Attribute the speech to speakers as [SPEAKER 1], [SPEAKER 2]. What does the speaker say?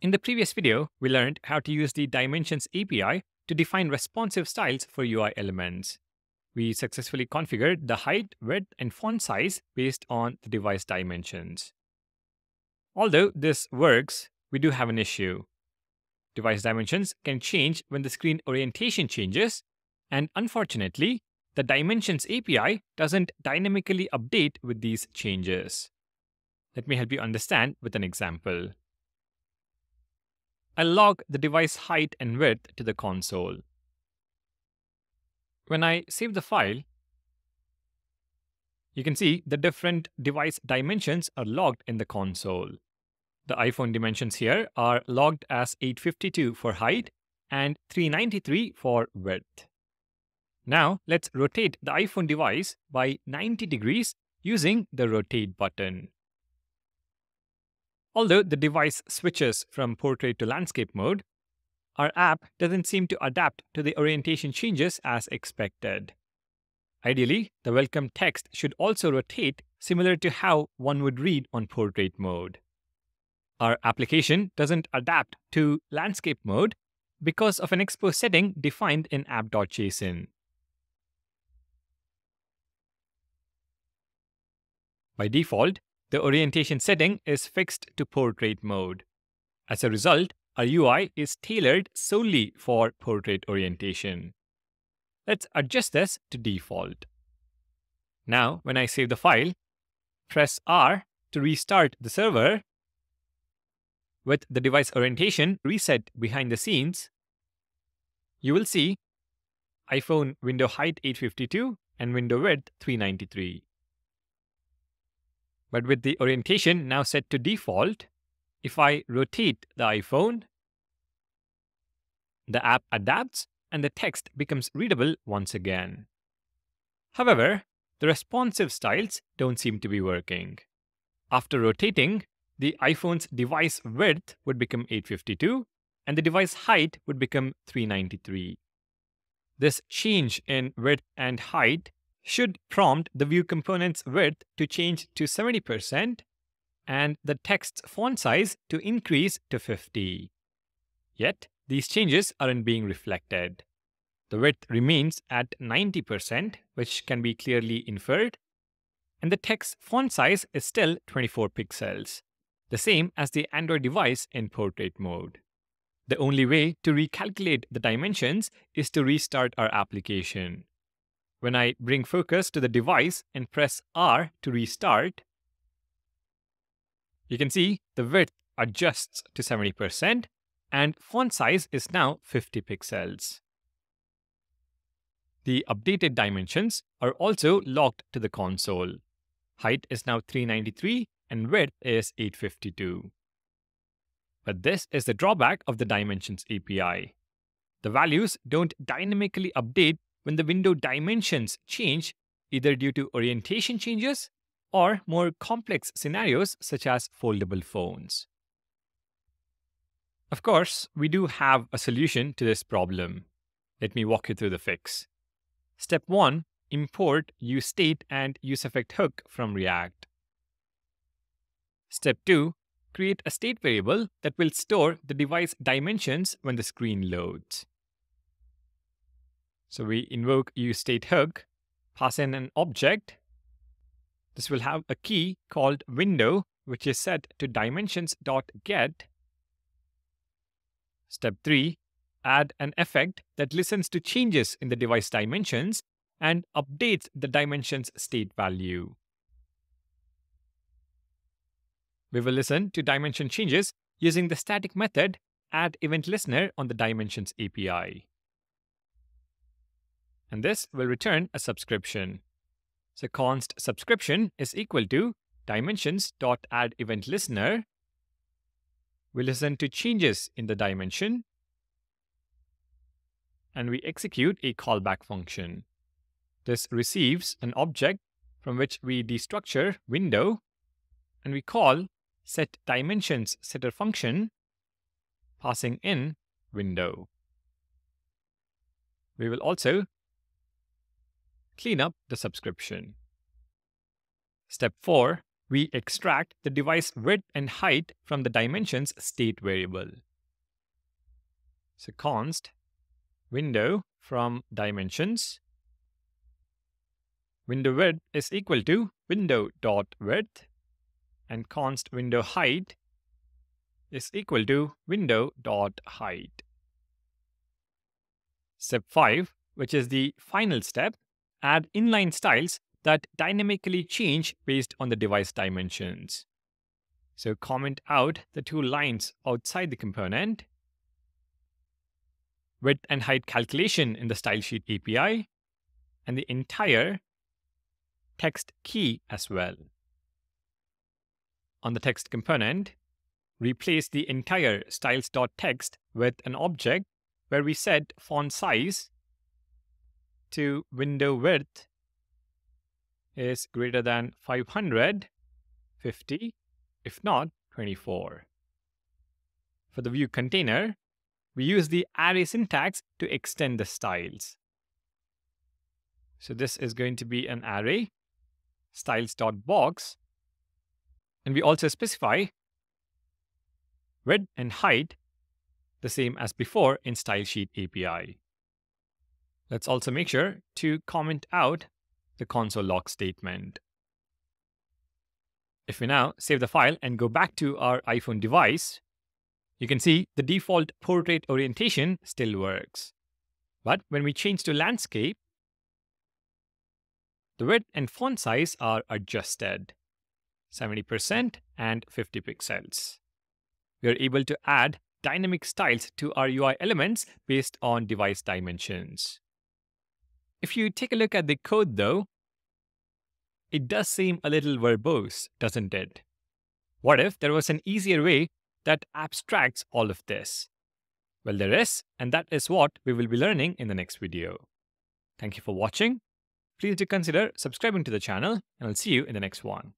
[SPEAKER 1] In the previous video, we learned how to use the Dimensions API to define responsive styles for UI elements. We successfully configured the height, width, and font size based on the device dimensions. Although this works, we do have an issue. Device dimensions can change when the screen orientation changes, and unfortunately, the Dimensions API doesn't dynamically update with these changes. Let me help you understand with an example. I'll log the device height and width to the console. When I save the file, you can see the different device dimensions are logged in the console. The iPhone dimensions here are logged as 852 for height and 393 for width. Now let's rotate the iPhone device by 90 degrees using the rotate button. Although the device switches from portrait to landscape mode, our app doesn't seem to adapt to the orientation changes as expected. Ideally, the welcome text should also rotate similar to how one would read on portrait mode. Our application doesn't adapt to landscape mode because of an Expo setting defined in app.json. By default, the orientation setting is fixed to portrait mode. As a result, our UI is tailored solely for portrait orientation. Let's adjust this to default. Now, when I save the file, press R to restart the server. With the device orientation reset behind the scenes, you will see iPhone window height 852 and window width 393. But with the orientation now set to default, if I rotate the iPhone, the app adapts and the text becomes readable once again. However, the responsive styles don't seem to be working. After rotating, the iPhone's device width would become 852 and the device height would become 393. This change in width and height should prompt the view component's width to change to 70% and the text's font size to increase to 50. Yet, these changes aren't being reflected. The width remains at 90%, which can be clearly inferred, and the text font size is still 24 pixels, the same as the Android device in portrait mode. The only way to recalculate the dimensions is to restart our application. When I bring focus to the device and press R to restart, you can see the width adjusts to 70% and font size is now 50 pixels. The updated dimensions are also logged to the console. Height is now 393 and width is 852. But this is the drawback of the Dimensions API. The values don't dynamically update when the window dimensions change either due to orientation changes or more complex scenarios such as foldable phones. Of course, we do have a solution to this problem. Let me walk you through the fix. Step 1 Import useState and useEffect hook from React. Step 2 Create a state variable that will store the device dimensions when the screen loads. So we invoke useStateHook, pass in an object. This will have a key called window, which is set to dimensions.get. Step 3, add an effect that listens to changes in the device dimensions and updates the dimensions state value. We will listen to dimension changes using the static method add event listener on the dimensions API and this will return a subscription. So const subscription is equal to dimensions.addEventListener. We listen to changes in the dimension and we execute a callback function. This receives an object from which we destructure window and we call set dimensions setter function passing in window. We will also clean up the subscription. Step 4 we extract the device width and height from the dimensions state variable. So const window from dimensions window width is equal to window dot width and const window height is equal to window dot height. Step 5, which is the final step, add inline styles that dynamically change based on the device dimensions. So comment out the two lines outside the component, width and height calculation in the stylesheet API, and the entire text key as well. On the text component, replace the entire styles.text with an object where we set font size to window width is greater than 500, 50, if not 24. For the view container, we use the array syntax to extend the styles. So this is going to be an array, styles.box, and we also specify width and height the same as before in Stylesheet API. Let's also make sure to comment out the console log statement. If we now save the file and go back to our iPhone device, you can see the default portrait orientation still works. But when we change to landscape, the width and font size are adjusted 70% and 50 pixels. We are able to add dynamic styles to our UI elements based on device dimensions. If you take a look at the code though, it does seem a little verbose, doesn't it? What if there was an easier way that abstracts all of this? Well, there is, and that is what we will be learning in the next video. Thank you for watching. Please do consider subscribing to the channel, and I'll see you in the next one.